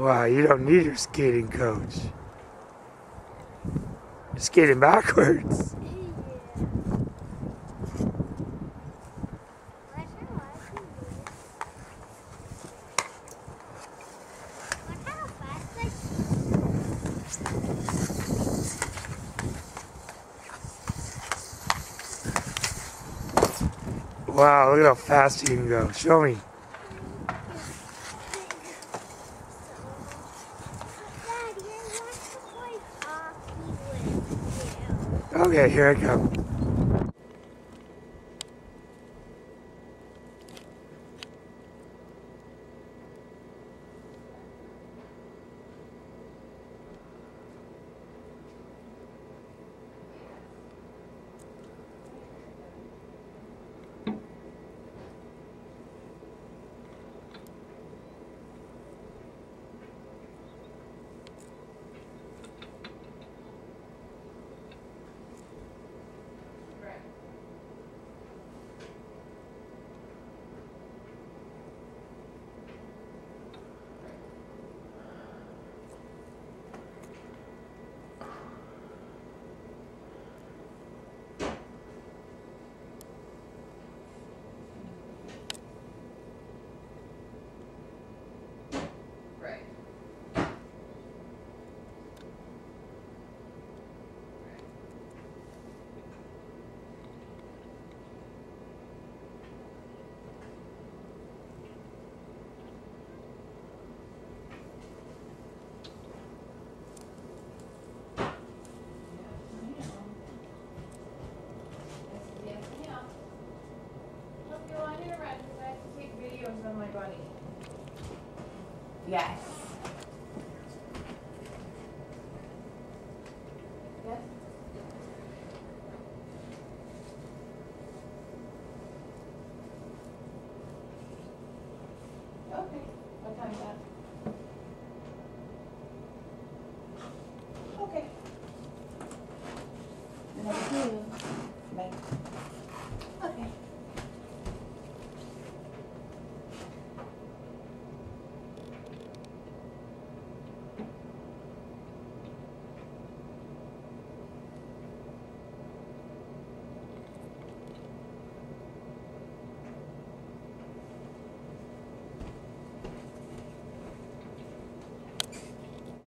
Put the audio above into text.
Wow, you don't need your skating coach. You're skating backwards. Wow, look at how fast you can go. Show me. Okay, here I come. Yes. Yes? Okay. What time is that? Okay. Number two. Bye.